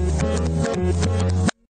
Thank you.